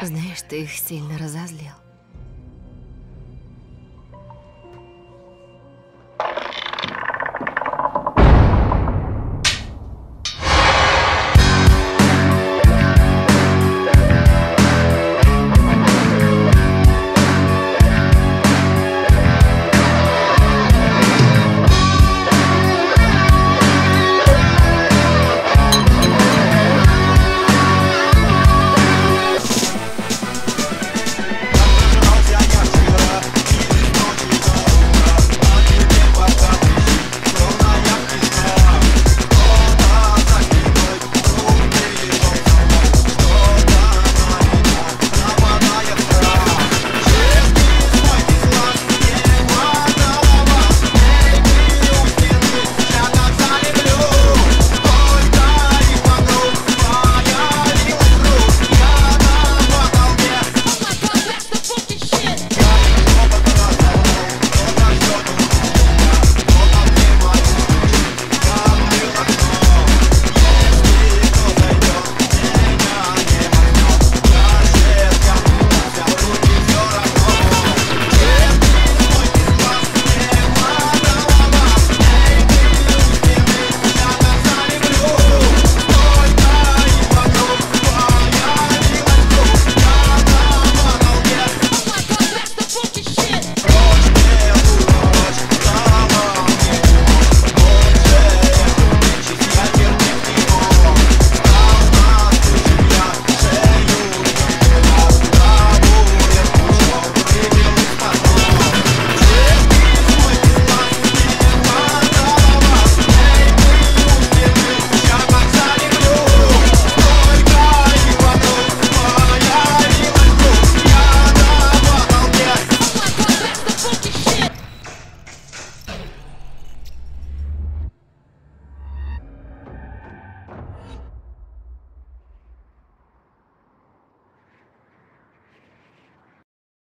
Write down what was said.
Знаешь, ты их сильно разозлил.